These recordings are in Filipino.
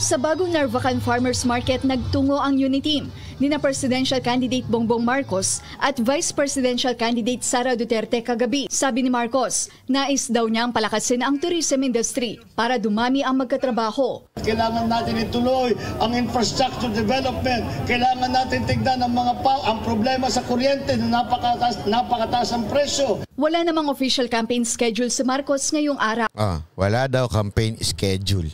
Sa bagong Narvacan Farmers Market, nagtungo ang Uniteam ni na Presidential Candidate Bongbong Marcos at Vice Presidential Candidate Sara Duterte kagabi. Sabi ni Marcos, nais daw niyang palakasin ang tourism industry para dumami ang magkatrabaho. Kailangan natin ituloy ang infrastructure development. Kailangan natin tignan ang mga pa ang problema sa kuryente na napakataas, napakataas ang presyo. Wala namang official campaign schedule si Marcos ngayong araw. Ah, wala daw campaign schedule.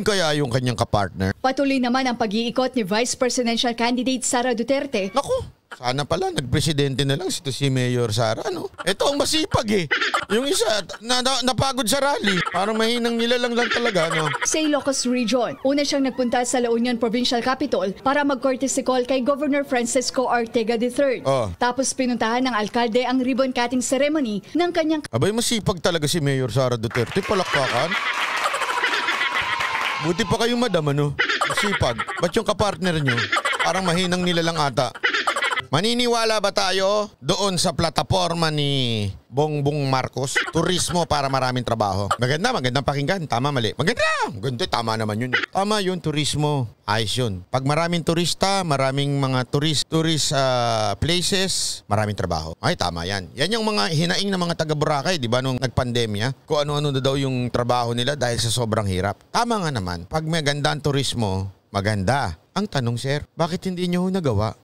Din kaya yung kanyang kapartner. Patuloy naman ang pag-iikot ni Vice Presidential Candidate Sara Duterte Naku, sana pala nagpresidente na lang si si Mayor Sara, no? Ito ang masipag eh. Yung isa, na, na- napagod sa rally. Parang mahinang nilalang lang talaga, no? sa Ilocos Region. Una siyang nagpunta sa La Union Provincial Capital para mag-courtesy call kay Governor Francisco Ortega III. Oh. Tapos pinuntahan ng alkalde ang ribbon cutting ceremony ng kanyang Abay, masipag talaga si Mayor Sara Duterte. Palakpakan. Buti pa kayo, madam, ano? Masipag. Ba't yung kapartner nyo? Parang mahinang nilalang ata. Maniniwala ba tayo doon sa plataforma ni Bongbong Marcos? Turismo para maraming trabaho. Maganda, magandang pakinggan. Tama, mali. Maganda! Maganda, tama naman yun. Tama yun, turismo. Ayos yun. Pag maraming turista, maraming mga tourist, tourist ah, places, maraming trabaho. Ay, tama yan. Yan yung mga hinaing ng mga taga Boracay, di ba, nung nagpandemya? Kung ano-ano na daw yung trabaho nila dahil sa sobrang hirap. Tama nga naman. Pag maganda ang turismo, maganda. Ang tanong, sir, bakit hindi nyo nagawa?